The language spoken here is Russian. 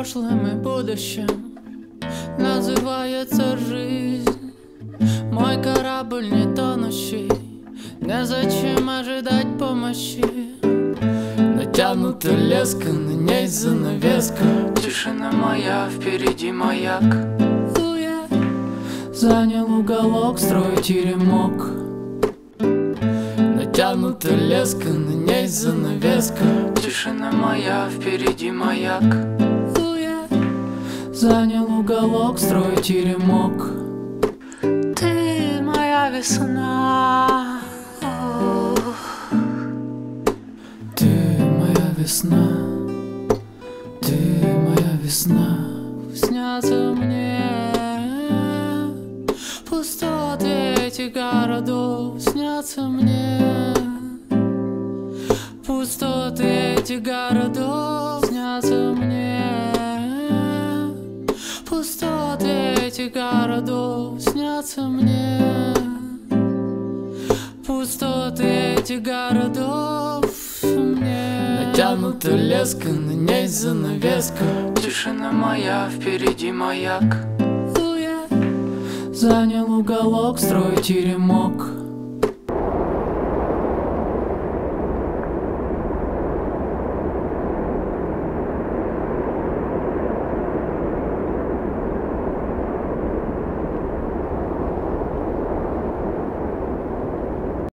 прошлым и будущим. Называется жизнь. Мой корабль не тонущий. Незачем ожидать помощи. Натянута леска, на ней занавеска. Тишина моя, впереди маяк. Занял уголок, строю теремок. Натянута леска, на ней занавеска Тишина моя, впереди маяк. Занял уголок, строю теремок. Ты моя весна. Ты моя весна. Ты моя весна. Снятся мне Пустоты этих городов. Снятся мне Пустоты этих городов Снятся мне. Пустоты этих городов Снятся мне. Пустоты этих городов мне. Натянута леска, на ней занавеска. Тишина моя, впереди маяк. Занял уголок, строю теремок